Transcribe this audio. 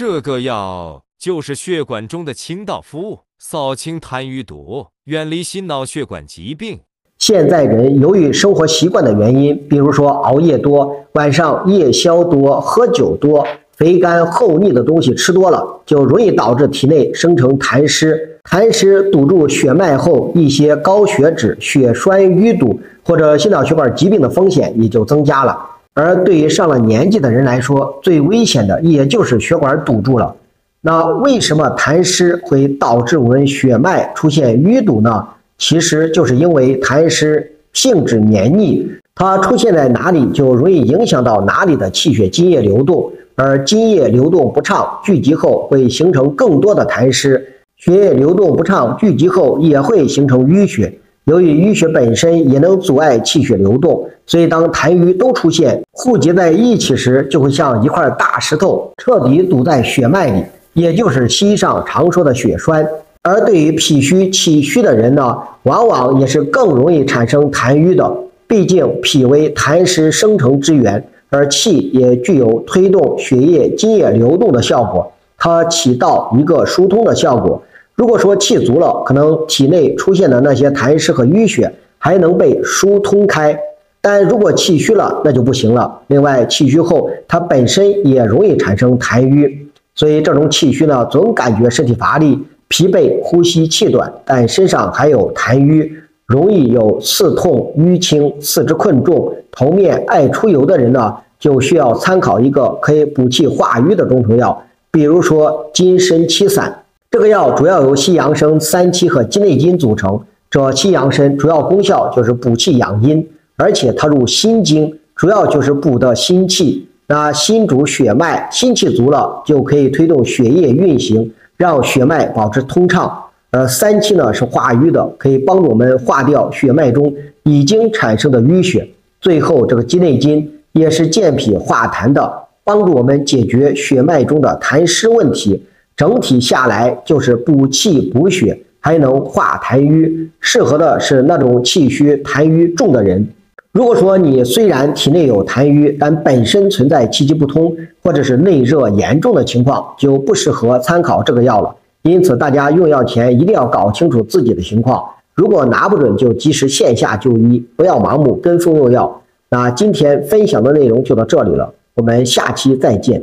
这个药就是血管中的清道夫，扫清痰瘀毒，远离心脑血管疾病。现在人由于生活习惯的原因，比如说熬夜多、晚上夜宵多、喝酒多、肥甘厚腻的东西吃多了，就容易导致体内生成痰湿。痰湿堵住血脉后，一些高血脂、血栓淤堵或者心脑血管疾病的风险也就增加了。而对于上了年纪的人来说，最危险的也就是血管堵住了。那为什么痰湿会导致我们血脉出现淤堵呢？其实就是因为痰湿性质黏腻，它出现在哪里就容易影响到哪里的气血津液流动，而津液流动不畅，聚集后会形成更多的痰湿，血液流动不畅，聚集后也会形成淤血。由于淤血本身也能阻碍气血流动，所以当痰瘀都出现，汇集在一起时，就会像一块大石头彻底堵在血脉里，也就是西医上常说的血栓。而对于脾虚气虚的人呢，往往也是更容易产生痰瘀的。毕竟脾为痰湿生成之源，而气也具有推动血液津液流动的效果，它起到一个疏通的效果。如果说气足了，可能体内出现的那些痰湿和淤血还能被疏通开；但如果气虚了，那就不行了。另外，气虚后它本身也容易产生痰瘀，所以这种气虚呢，总感觉身体乏力、疲惫、呼吸气短，但身上还有痰瘀，容易有刺痛、淤青、四肢困重、头面爱出油的人呢，就需要参考一个可以补气化瘀的中成药，比如说金参七散。这个药主要由西洋参、三七和鸡内金组成。这西洋参主要功效就是补气养阴，而且它入心经，主要就是补的心气。那心主血脉，心气足了，就可以推动血液运行，让血脉保持通畅。而三七呢是化瘀的，可以帮助我们化掉血脉中已经产生的淤血。最后这个鸡内金也是健脾化痰的，帮助我们解决血脉中的痰湿问题。整体下来就是补气补血，还能化痰瘀，适合的是那种气虚痰瘀重的人。如果说你虽然体内有痰瘀，但本身存在气机不通或者是内热严重的情况，就不适合参考这个药了。因此，大家用药前一定要搞清楚自己的情况，如果拿不准，就及时线下就医，不要盲目跟风用药。那今天分享的内容就到这里了，我们下期再见。